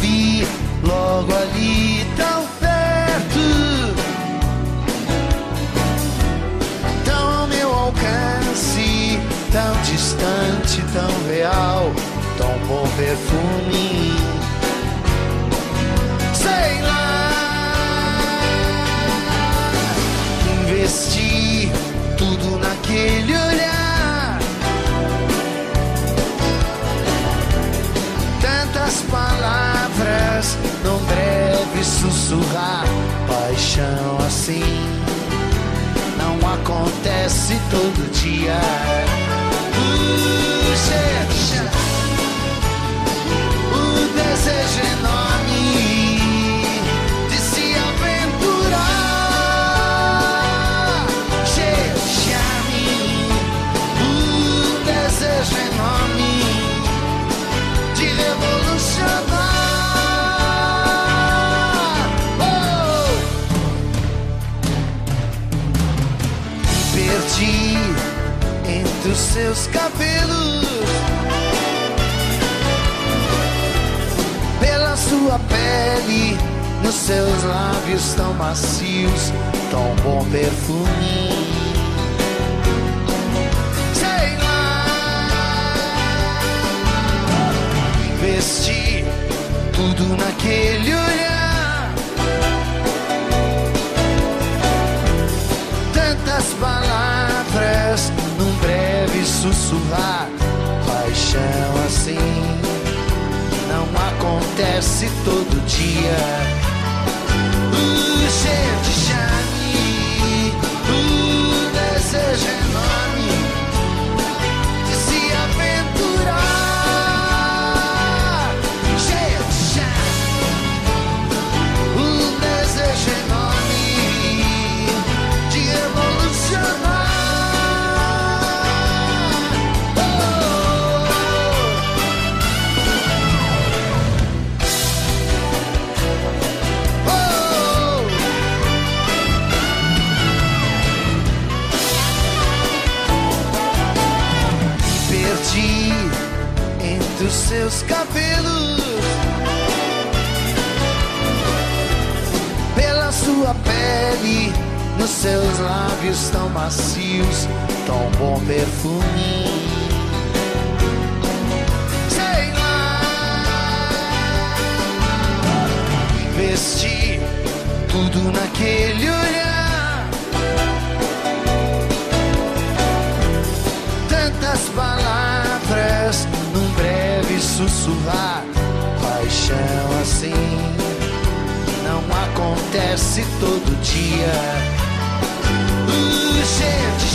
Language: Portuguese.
vi logo ali tão perto, tão ao meu alcance, tão distante, tão real, tão bom perfume. Sussurrar, paixão assim não acontece todo dia. Uh, gente, entre os seus cabelos. Pela sua pele, nos seus lábios tão macios, tão bom perfume. Sei lá, investi tudo naquele acontece todo dia. Entre os seus cabelos. pela sua pele, nos seus lábios tão macios, tão bom perfume. Sei lá, investi tudo naquele olhar. sussurrar. Paixão assim não acontece todo dia. Uh, gente.